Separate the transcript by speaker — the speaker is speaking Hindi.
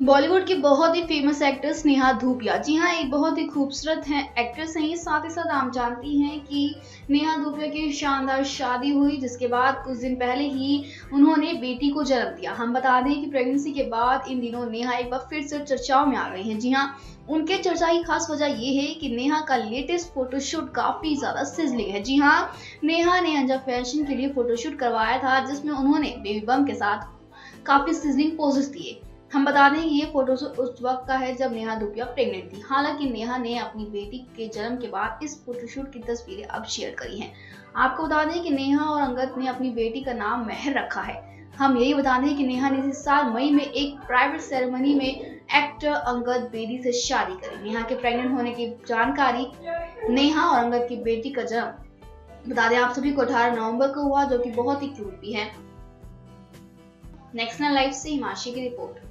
Speaker 1: बॉलीवुड की बहुत ही फ़ेमस एक्ट्रेस नेहा धूपिया। जी हाँ एक बहुत ही खूबसूरत हैं एक्ट्रेस हैं साथ ही साथ आप जानती हैं कि नेहा धूपिया की शानदार शादी हुई, जिसके बाद कुछ दिन पहले ही उन्होंने बेटी को जन्म दिया। हम बता दें कि प्रेगनेंसी के बाद इन दिनों नेहा एक बार फिर से चर्चाओं में आ गई हैं। जी हाँ उनके चर्चा की खास वजह यह है कि नेहा का लेटेस्ट फोटोशूट काफ़ी ज़्यादा सिजलिंग है। जी हाँ नेहा ने अंजा फ़ैशन के लिए फोटोशूट करवाया था, जिसमें उन्होंने बेबी बम के साथ काफ़ी सिजलिंग पोजेस दिए। हम बता दें ये फ़ोटो उस वक्त का है जब नेहा दुबिया प्रेग्नेंट थी। हालाँकि नेहा ने अपनी बेटी के जन्म के बाद इस फोटोशूट की तस्वीरें अब शेयर करी हैं। आपको बता दें कि नेहा और अंगद ने अपनी बेटी का नाम मेहर रखा है। हम यही बता दें कि नेहा ने इस साल मई में एक प्राइवेट सेरेमनी में एक्टर अंगद बेदी से शादी करी। नेहा के प्रेग्नेंट होने की जानकारी नेहा और अंगद की बेटी का जन्म, बता दें आप सभी को अठारह नवंबर को हुआ, जो कि बहुत ही क्यूट भी है। नेक्स्ट लाइफ से हिमाशी की रिपोर्ट